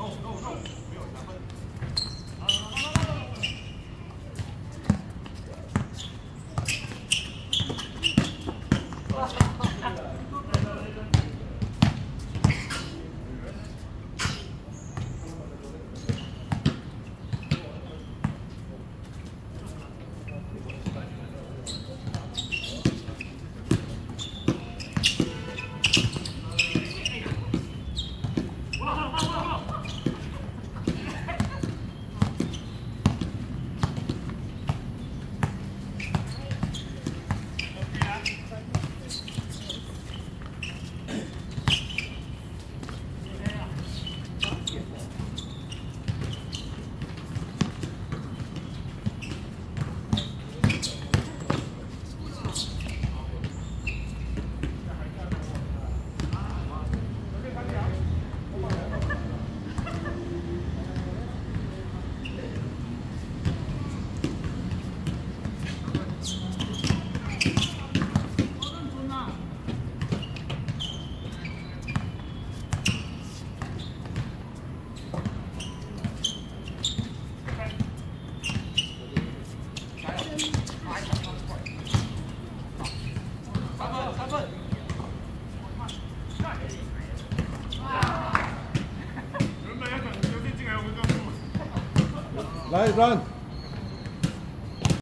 Não, não, não. Light run.